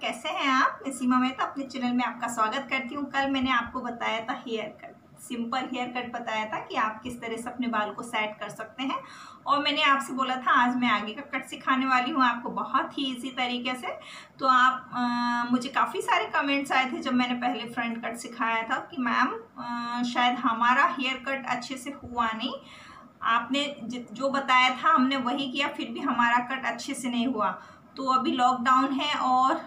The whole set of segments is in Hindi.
कैसे हैं आप? मैं सीमा मेहता अपने चैनल में आपका स्वागत करती हूँ। कल मैंने आपको बताया था hair cut simple hair cut बताया था कि आप किस तरह से अपने बाल को सेट कर सकते हैं। और मैंने आपसे बोला था आज मैं आगे का कट सिखाने वाली हूँ आपको बहुत ही इजी तरीके से। तो आप आ, मुझे काफ़ी सारे कमेंट्स आए थे जब मैंने पहले फ्रंट कट सिखाया था कि मैम शायद हमारा हेयर कट अच्छे से हुआ नहीं। आपने जो बताया था हमने वही किया फिर भी हमारा कट अच्छे से नहीं हुआ। तो अभी लॉकडाउन है और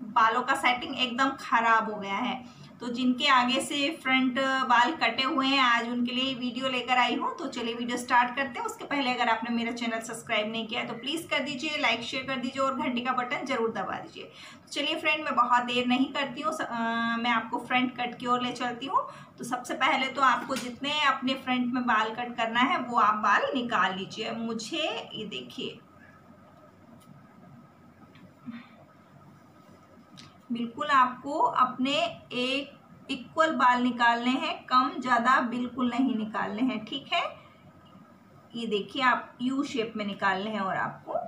बालों का सेटिंग एकदम ख़राब हो गया है। तो जिनके आगे से फ्रंट बाल कटे हुए हैं, आज उनके लिए वीडियो लेकर आई हूँ। तो चलिए वीडियो स्टार्ट करते हैं। उसके पहले अगर आपने मेरा चैनल सब्सक्राइब नहीं किया है तो प्लीज़ कर दीजिए लाइक शेयर कर दीजिए और घंटी का बटन ज़रूर दबा दीजिए। तो चलिए फ्रेंड मैं बहुत देर नहीं करती हूँ। मैं आपको फ्रंट कट की ओर ले चलती हूँ। तो सबसे पहले तो आपको जितने अपने फ्रंट में बाल कट करना है, वो आप बाल निकाल लीजिए। मुझे, ये देखिए बिल्कुल आपको अपने एक इक्वल बाल निकालने हैं, कम, ज़्यादा बिल्कुल नहीं निकालने हैं, ठीक है? ये देखिए आप यू शेप में निकालने हैं और आपको।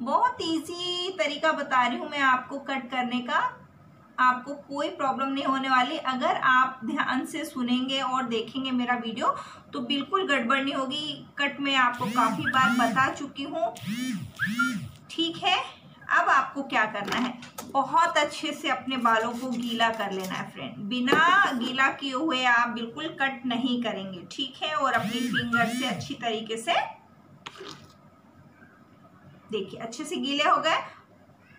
बहुत इजी तरीका बता रही हूँ मैं आपको कट करने का। आपको कोई प्रॉब्लम नहीं होने वाली। अगर आप ध्यान से सुनेंगे और देखेंगे मेरा वीडियो तो बिल्कुल गड़बड़ नहीं होगी। कट में आपको काफ़ी बार बता चुकी हूँ। ठीक है? अब आपको क्या करना है? बहुत अच्छे से अपने बालों को गीला कर लेना है फ्रेंड बिना गीला किए हुए आप बिल्कुल कट नहीं करेंगे, ठीक है? और अपनी फिंगर से अच्छी तरीके से देखिए, अच्छे से गीले हो गए।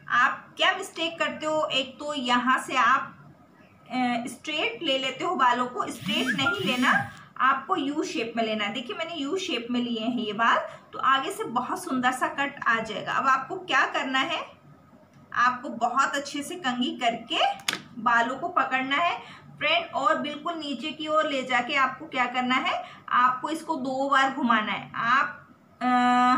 आप क्या मिस्टेक करते हो? एक तो यहाँ से आप स्ट्रेट ले लेते हो बालों को स्ट्रेट नहीं लेना। आपको यू शेप में लेना है। देखिए मैंने यू शेप में लिए हैं ये बाल तो आगे से बहुत सुंदर सा कट आ जाएगा। अब आपको क्या करना है? आपको बहुत अच्छे से कंगी करके बालों को पकड़ना है। फ्रेंड और बिल्कुल नीचे की ओर ले जाके आपको क्या करना है? आपको इसको दो बार घुमाना है। आप आ,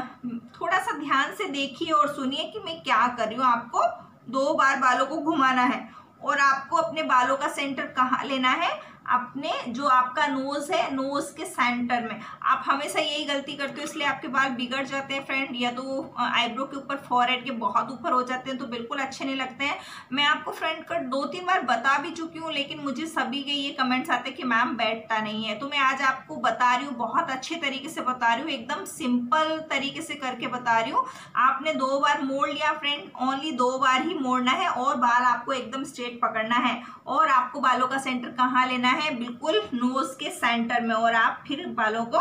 थोड़ा सा ध्यान से देखिए और सुनिए कि मैं क्या कर रही हूँ। आपको दो बार बालों को घुमाना है। और आपको अपने बालों का सेंटर कहाँ लेना है? अपने, जो आपका नोज़ है नोज़ के सेंटर में। आप हमेशा यही गलती करते हो, इसलिए आपके बाल बिगड़ जाते हैं फ्रेंड या तो आईब्रो के ऊपर फॉरहेड के बहुत ऊपर हो जाते हैं तो बिल्कुल अच्छे नहीं लगते हैं। मैं आपको फ्रेंड कट दो तीन बार बता भी चुकी हूँ, लेकिन मुझे सभी के ये कमेंट्स आते हैं कि, मैम, बैठता नहीं है। तो मैं आज आपको बता रही हूँ, बहुत अच्छे तरीके से बता रही हूँ, एकदम सिंपल तरीके से करके बता रही हूँ। आपने दो बार मोड़ लिया फ्रेंड ओनली दो बार ही मोड़ना है, और बाल आपको एकदम स्ट्रेट पकड़ना है। और आपको बालों का सेंटर कहाँ लेना है? बिल्कुल नोज़ के सेंटर में और आप फिर बालों को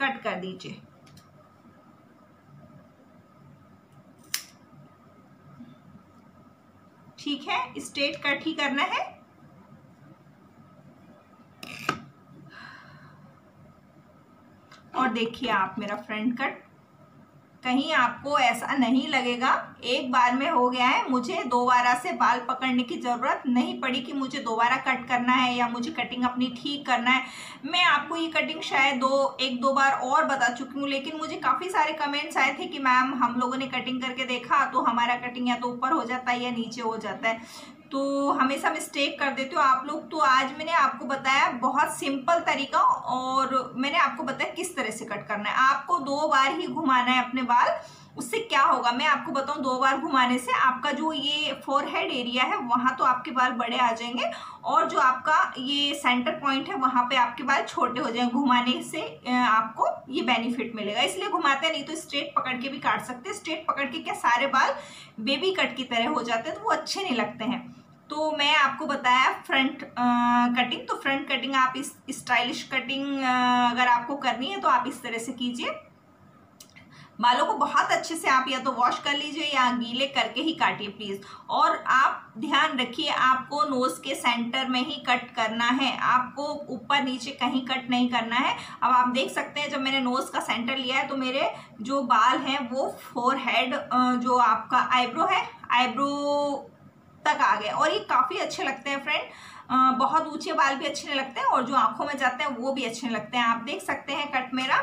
कट कर दीजिए। ठीक है? स्ट्रेट कट ही करना है। और देखिए आप मेरा फ्रंट कट कहीं आपको ऐसा नहीं लगेगा। एक बार में हो गया है। मुझे दोबारा से बाल पकड़ने की ज़रूरत नहीं पड़ी कि मुझे दोबारा कट करना है या मुझे कटिंग अपनी ठीक करना है। मैं आपको ये कटिंग शायद दो, एक, दो बार और बता चुकी हूँ, लेकिन मुझे काफ़ी सारे कमेंट्स आए थे कि, मैम, हम लोगों ने कटिंग करके देखा तो हमारा कटिंग या तो ऊपर हो जाता है या नीचे हो जाता है। तो हमेशा मिस्टेक कर देते हो। आप लोग तो आज मैंने आपको बताया बहुत सिंपल तरीका और मैंने आपको बताया किस तरह से कट करना है। आपको दो बार ही घुमाना है अपने बाल। उससे क्या होगा? मैं आपको बताऊँ, दो बार घुमाने से आपका जो ये फोरहेड एरिया है, वहाँ तो आपके बाल बड़े आ जाएँगे और जो आपका ये सेंटर पॉइंट है, वहाँ पे आपके बाल छोटे हो जाएँगे। घुमाने से आपको ये बेनिफिट मिलेगा। इसलिए घुमाते हैं, नहीं तो स्ट्रेट पकड़ के भी काट सकते हैं। स्ट्रेट पकड़ के क्या सारे बाल बेबी कट की तरह हो जाते हैं तो वो अच्छे नहीं लगते हैं। तो मैं आपको बताया फ्रंट कटिंग तो फ्रंट कटिंग आप इस स्टाइलिश कटिंग अगर आपको करनी है तो आप इस तरह से कीजिए। बालों को बहुत अच्छे से आप या तो वॉश कर लीजिए या गीले करके ही काटिए प्लीज़ और आप ध्यान रखिए, आपको नोज़ के सेंटर में ही कट करना है. आपको ऊपर नीचे कहीं कट नहीं करना है. अब आप देख सकते हैं, जब मैंने नोज़ का सेंटर लिया है तो मेरे जो बाल हैं, वो फोर हेड जो आपका आईब्रो है आईब्रो तक आ गए. और ये काफ़ी अच्छे लगते हैं फ्रेंड बहुत ऊँचे बाल भी अच्छे लगते हैं और जो आँखों में जाते हैं, वो भी अच्छे लगते हैं. आप देख सकते हैं कट मेरा.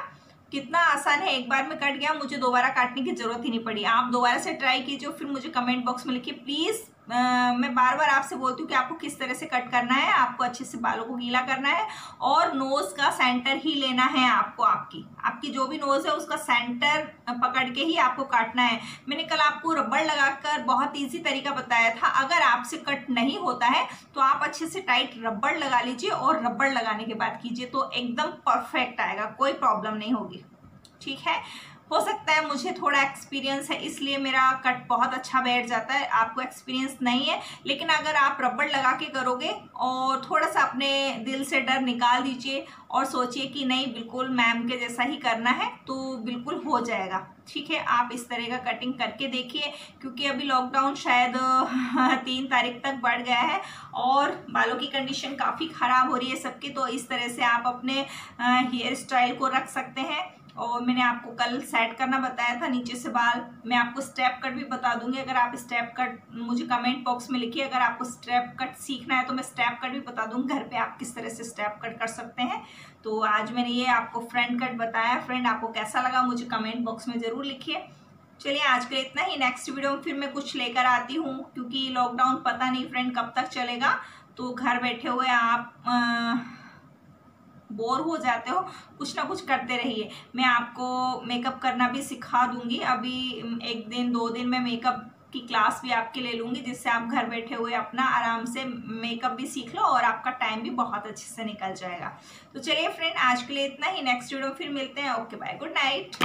कितना आसान है, एक बार में कट गया, मुझे दोबारा काटने की ज़रूरत ही नहीं पड़ी। आप दोबारा से ट्राई कीजिए फिर मुझे कमेंट बॉक्स में लिखिए प्लीज़ मैं बार बार आपसे बोलती हूँ कि आपको किस तरह से कट करना है, आपको अच्छे से बालों को गीला करना है और नोज़ का सेंटर ही लेना है आपको आपकी। आपकी जो भी नोज़ है उसका सेंटर पकड़ के ही आपको काटना है। मैंने कल आपको रबड़ लगाकर बहुत ईजी तरीका बताया था। अगर आपसे कट नहीं होता है तो आप अच्छे से टाइट रबड़ लगा लीजिए और रबड़ लगाने के बाद कीजिए तो एकदम परफेक्ट आएगा, कोई प्रॉब्लम नहीं होगी। ठीक है? हो सकता है मुझे थोड़ा एक्सपीरियंस है, इसलिए मेरा कट बहुत अच्छा बैठ जाता है। आपको एक्सपीरियंस नहीं है, लेकिन अगर आप रबड़ लगा के करोगे और थोड़ा सा अपने दिल से डर निकाल दीजिए और सोचिए कि नहीं, बिल्कुल मैम के जैसा ही करना है तो बिल्कुल हो जाएगा। ठीक है, आप इस तरह का कटिंग करके देखिए, क्योंकि अभी लॉकडाउन शायद, तीन तारीख तक बढ़ गया है और बालों की कंडीशन काफ़ी ख़राब हो रही है सबकी तो इस तरह से आप अपने हेयर स्टाइल को रख सकते हैं। और मैंने आपको कल सेट करना बताया था नीचे से बाल मैं आपको स्टेप कट भी बता दूँगी। अगर आप स्टेप कट मुझे कमेंट बॉक्स में लिखिए अगर आपको स्टेप कट सीखना है तो मैं स्टेप कट भी बता दूँगी घर पे आप किस तरह से स्टेप कट कर सकते हैं। तो आज मैंने ये आपको फ्रंट कट बताया। फ्रेंड आपको कैसा लगा मुझे कमेंट बॉक्स में ज़रूर लिखिए। चलिए आज के लिए इतना ही। नेक्स्ट वीडियो में फिर मैं कुछ लेकर आती हूँ क्योंकि लॉकडाउन पता नहीं फ्रेंड कब तक चलेगा। तो घर बैठे हुए आप आ, बोर हो जाते हो, कुछ ना कुछ करते रहिए। मैं आपको मेकअप करना भी सिखा दूँगी। अभी एक दिन, दो दिन में मेकअप की क्लास भी आपके ले लूँगी, जिससे आप घर बैठे हुए अपना आराम से मेकअप भी सीख लो और आपका टाइम भी बहुत अच्छे से निकल जाएगा। तो चलिए फ्रेंड आज के लिए इतना ही। नेक्स्ट वीडियो फिर मिलते हैं। Okay bye good night